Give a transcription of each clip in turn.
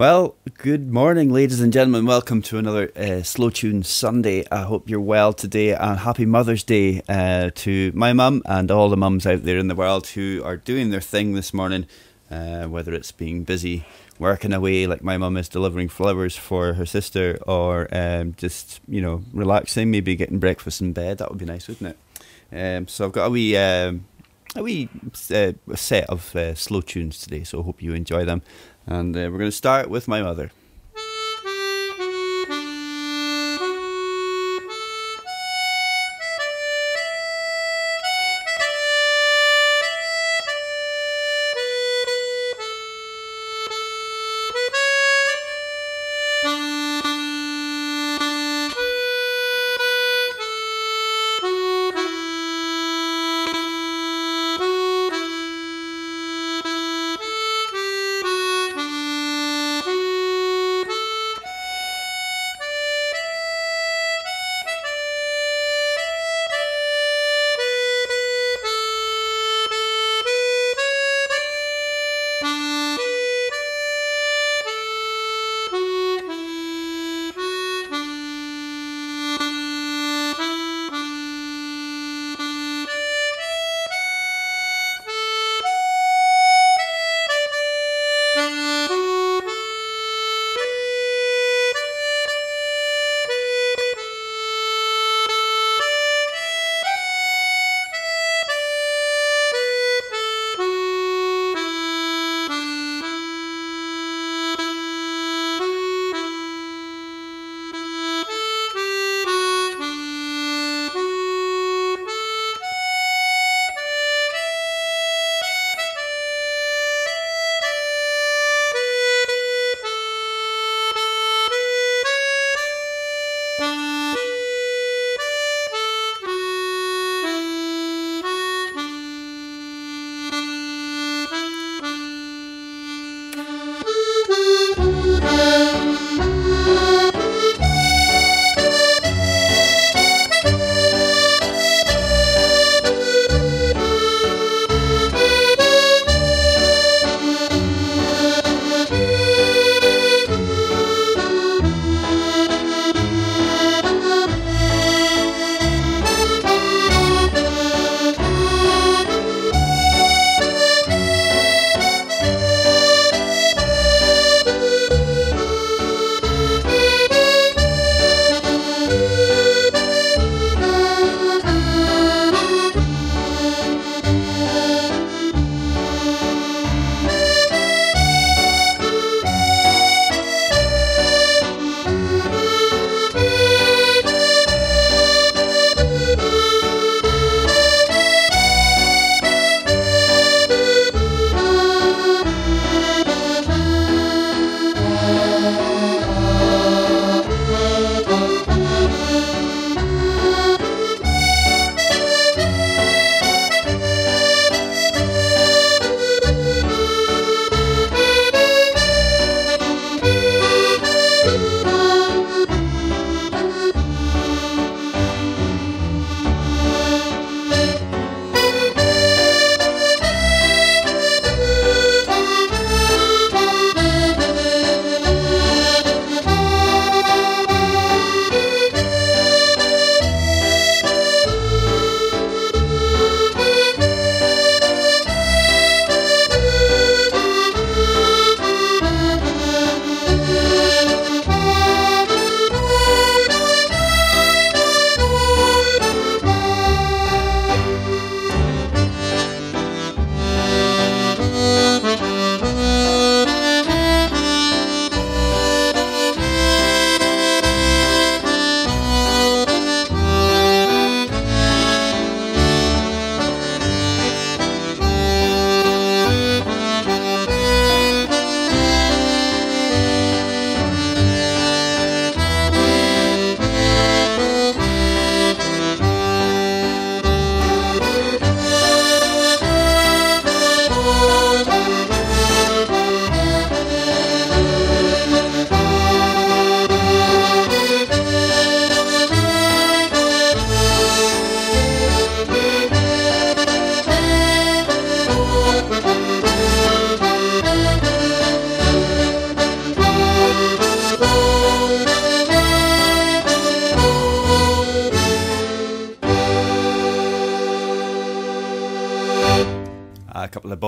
Well, good morning, ladies and gentlemen. Welcome to another uh, Slow Tune Sunday. I hope you're well today, and happy Mother's Day uh, to my mum and all the mums out there in the world who are doing their thing this morning. Uh, whether it's being busy working away, like my mum is delivering flowers for her sister, or um, just you know relaxing, maybe getting breakfast in bed. That would be nice, wouldn't it? Um, so I've got a wee. Um, a wee uh, set of uh, slow tunes today, so I hope you enjoy them. And uh, we're going to start with my mother.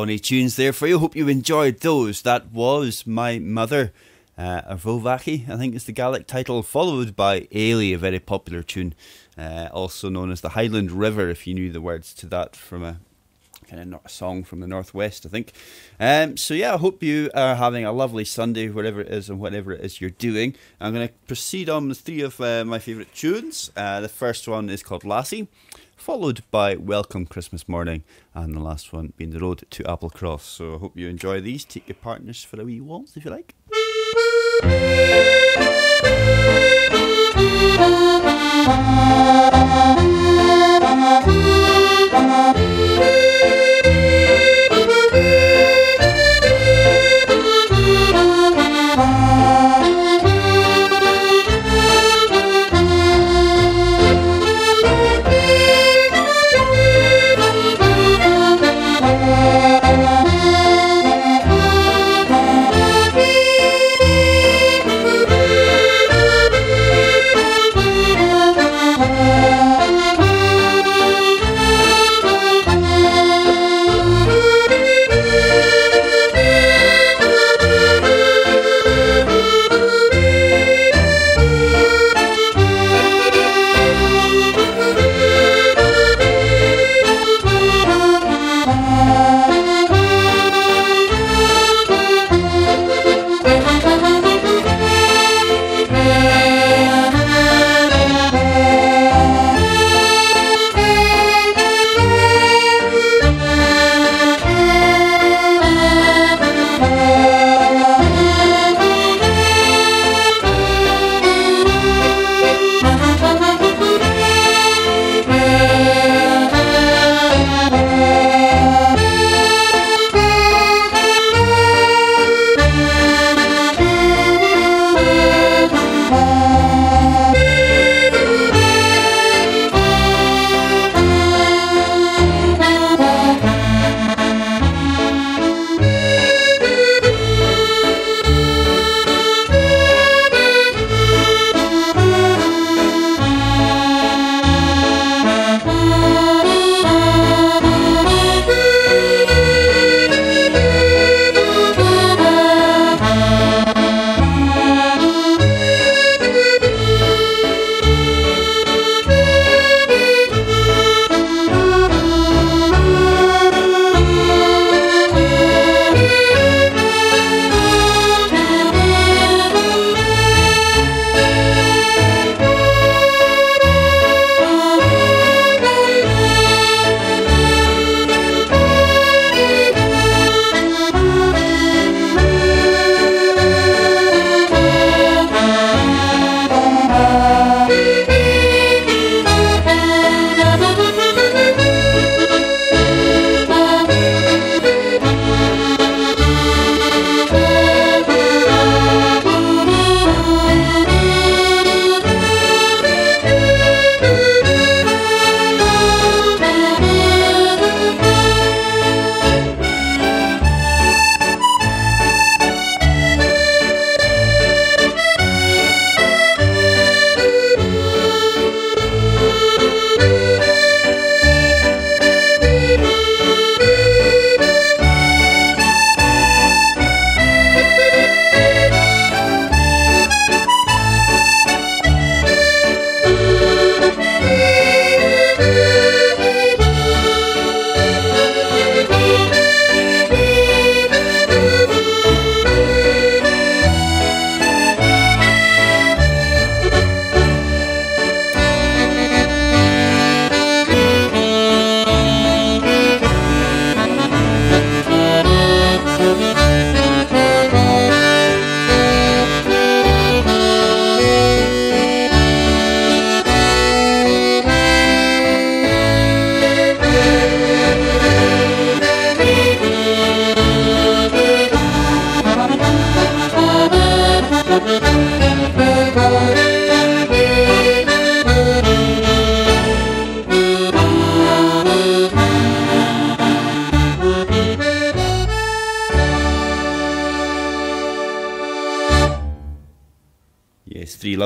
Tunes there for you. Hope you enjoyed those. That was My Mother, uh, Vovaki, I think is the Gaelic title, followed by Ailey, a very popular tune, uh, also known as the Highland River, if you knew the words to that from a kind of a song from the northwest, I think. Um, so yeah, I hope you are having a lovely Sunday, wherever it is and whatever it is you're doing. I'm going to proceed on with three of uh, my favourite tunes. Uh, the first one is called Lassie, followed by Welcome Christmas Morning, and the last one being The Road to Applecross. So I hope you enjoy these. Take your partners for a wee waltz if you like.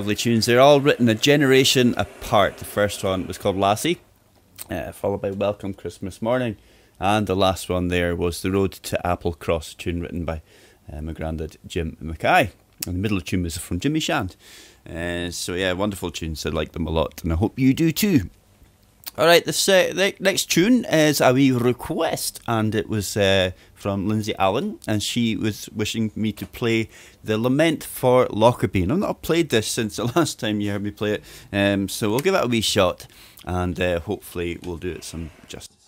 lovely tunes. They're all written a generation apart. The first one was called Lassie, uh, followed by Welcome Christmas Morning, And the last one there was The Road to Applecross, tune written by uh, my granddad Jim Mackay. And the middle tune was from Jimmy Shand. Uh, so yeah, wonderful tunes. I like them a lot, and I hope you do too. All right, this uh, the next tune is a wee request, and it was uh, from Lindsay Allen, and she was wishing me to play the Lament for Lockerbie. And I've not played this since the last time you heard me play it, um, so we'll give it a wee shot, and uh, hopefully we'll do it some justice.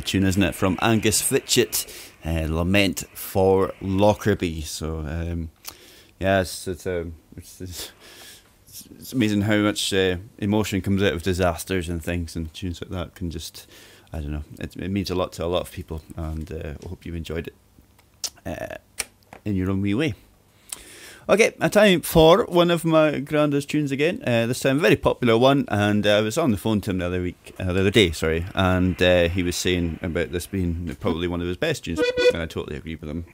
Tune, isn't it? From Angus Fitchett, uh, Lament for Lockerbie. So, um, yeah, it's, um, it's, it's, it's, amazing how much uh, emotion comes out of disasters and things, and tunes like that can just, I don't know, it, it means a lot to a lot of people, and uh, I hope you enjoyed it uh, in your own wee way. Okay, a time for one of my grandest tunes again. Uh, this time, a very popular one, and uh, I was on the phone to him the other week, uh, the other day, sorry, and uh, he was saying about this being probably one of his best tunes, and I totally agree with him.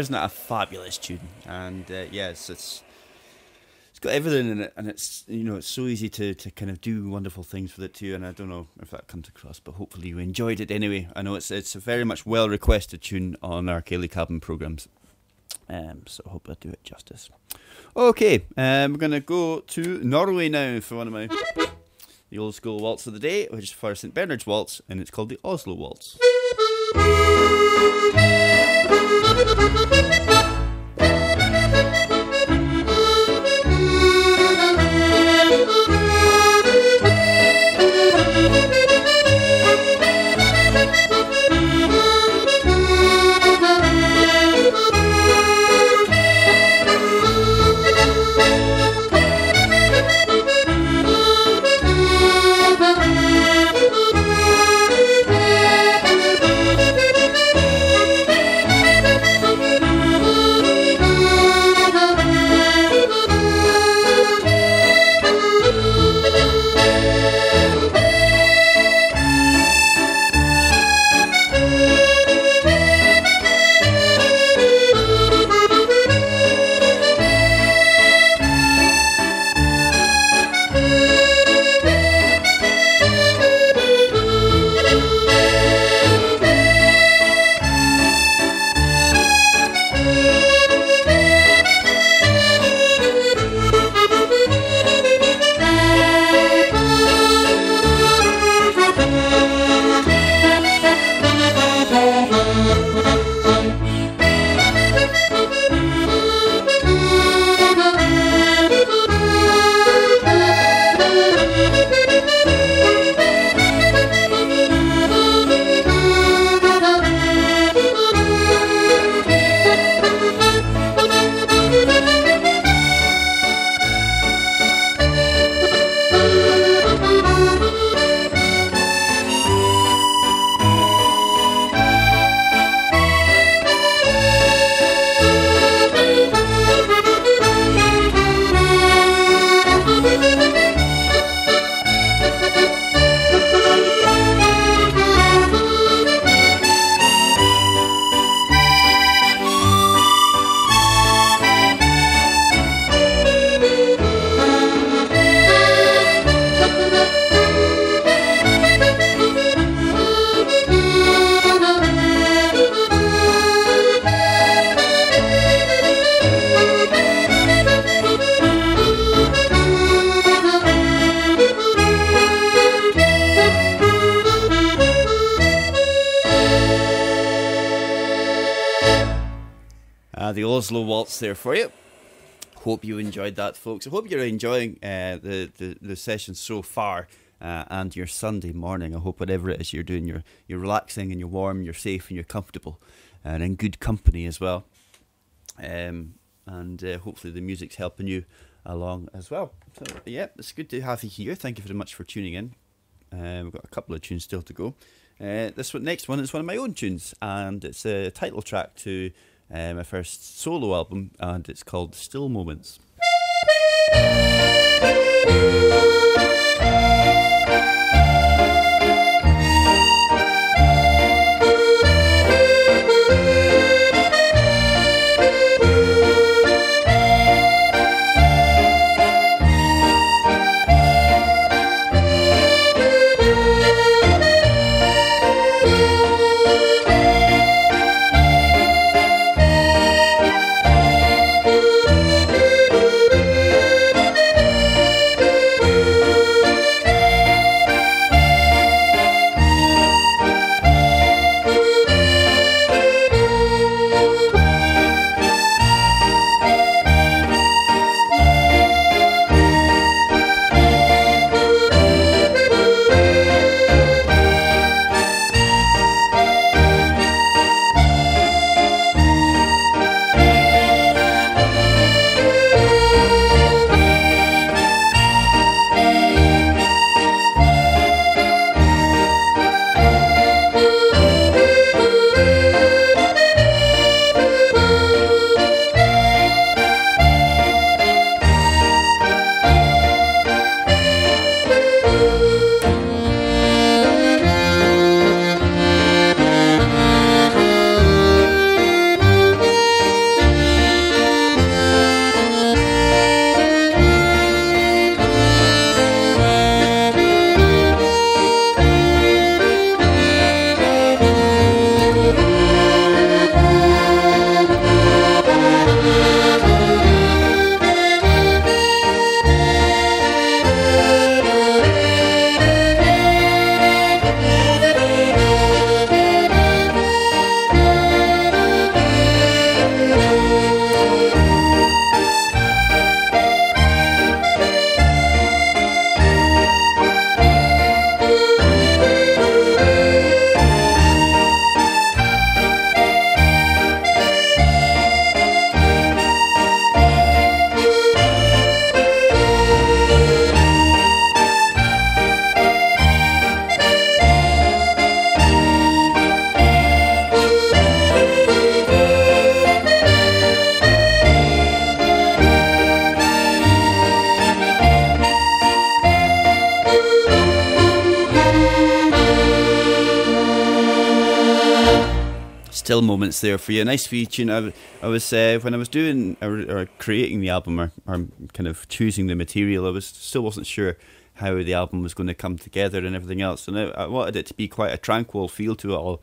Isn't it? A fabulous tune, and uh, yes, it's it's got everything in it, and it's you know it's so easy to, to kind of do wonderful things with it too. And I don't know if that comes across, but hopefully you enjoyed it anyway. I know it's it's a very much well requested tune on our Ceilidh Cabin programs, um, so I hope I do it justice. Okay, um, we're gonna go to Norway now for one of my the old school waltz of the day, which is for St Bernard's Waltz, and it's called the Oslo Waltz. Thank you. Oslo Waltz there for you. Hope you enjoyed that, folks. I hope you're enjoying uh, the, the, the session so far uh, and your Sunday morning. I hope whatever it is you're doing, you're, you're relaxing and you're warm, you're safe and you're comfortable and in good company as well. Um, and uh, hopefully the music's helping you along as well. So, yeah, it's good to have you here. Thank you very much for tuning in. Uh, we've got a couple of tunes still to go. Uh, this one, next one is one of my own tunes, and it's a title track to uh, my first solo album, and it's called Still Moments. Moments there for you. Nice for you tune. I, I was uh, when I was doing or, or creating the album or, or, kind of choosing the material. I was still wasn't sure how the album was going to come together and everything else. And I, I wanted it to be quite a tranquil feel to it all.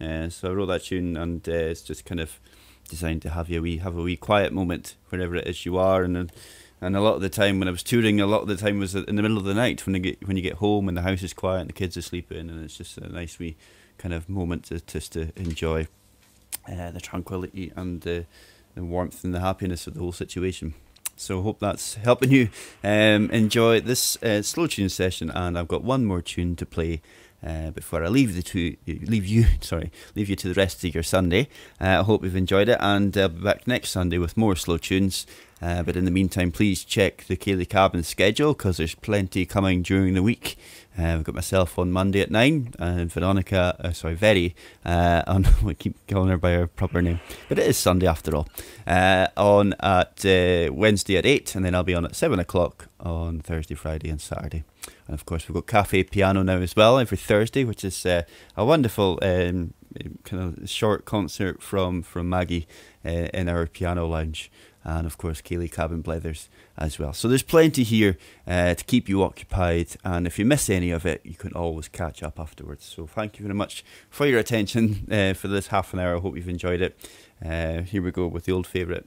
Uh, so I wrote that tune, and uh, it's just kind of designed to have you a wee have a wee quiet moment wherever it is you are, and and a lot of the time when I was touring, a lot of the time was in the middle of the night when you get when you get home and the house is quiet and the kids are sleeping, and it's just a nice wee kind of moment to just to enjoy uh, the tranquility and the, the warmth and the happiness of the whole situation. So hope that's helping you um, enjoy this uh, slow tune session. And I've got one more tune to play uh, before I leave the two, leave you, sorry, leave you to the rest of your Sunday. Uh, I hope you've enjoyed it, and I'll be back next Sunday with more slow tunes. Uh, but in the meantime, please check the Ceilidh Cabin schedule because there's plenty coming during the week. Uh, we've got myself on Monday at 9 and Veronica, uh, sorry, Very, uh, on, we keep calling her by her proper name, but it is Sunday after all, uh, on at uh, Wednesday at 8 and then I'll be on at 7 o'clock on Thursday, Friday and Saturday. And of course, we've got Cafe Piano now as well every Thursday, which is a wonderful um, kind of short concert from, from Maggie in our piano lounge and of course Ceilidh Cabin Blethers as well. So there's plenty here uh, to keep you occupied, and if you miss any of it, you can always catch up afterwards. So thank you very much for your attention uh, for this half an hour. I hope you've enjoyed it. Uh, here we go with the old favourite.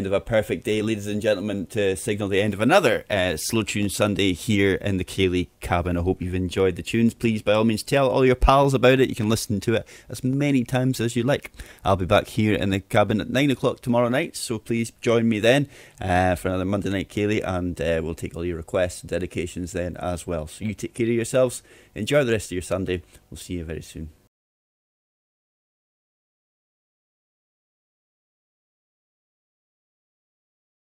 End of a perfect day, ladies and gentlemen, to signal the end of another uh, Slow Tune Sunday here in the Ceilidh cabin. I hope you've enjoyed the tunes. Please, by all means, tell all your pals about it. You can listen to it as many times as you like. I'll be back here in the cabin at 9 o'clock tomorrow night, so please join me then uh, for another Monday Night Ceilidh, and uh, we'll take all your requests and dedications then as well. So you take care of yourselves. Enjoy the rest of your Sunday. We'll see you very soon.